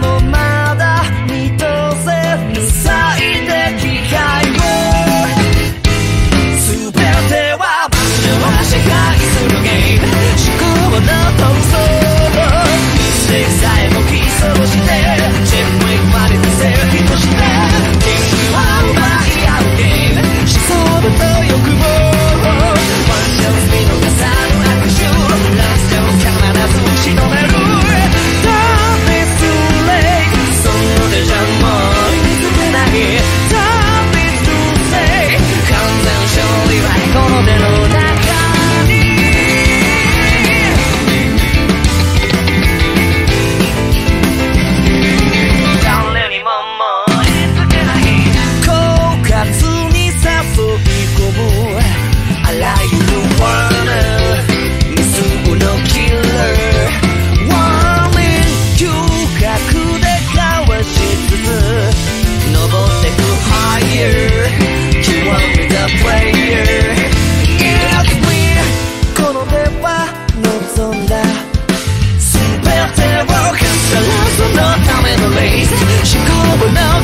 多么。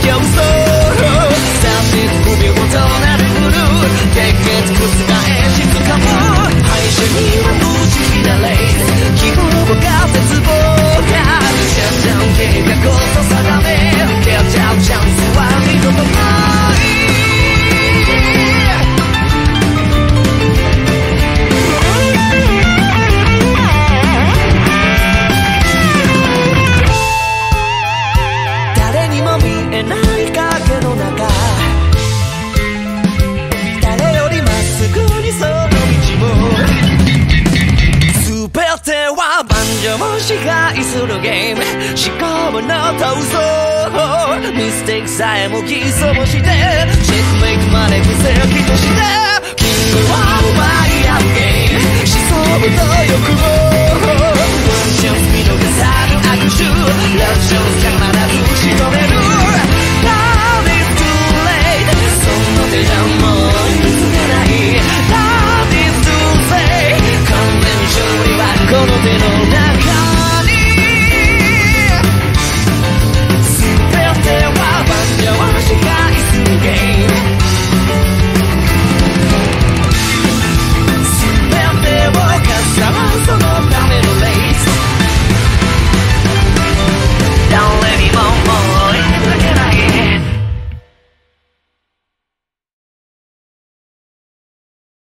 yang soru Sabit bumi utara gurur Deket kusuka eshizu kamu Haisha ni wa uchi hinarei Kiburu ga setsubo ga Jam-jam keika koto sadame Catch-up chance wa nido no mai 誰にも見もなった嘘。ミステイクさえも偽装もしてチェックメイクまで奇跡として君は奪い合うゲイ思想部と欲望。ワンチャンス見逃さぬ握手ラブションが必ず仕留める。Love is too late その手じゃもう譲れない。Love is too late 完全勝利はこの手の中。game.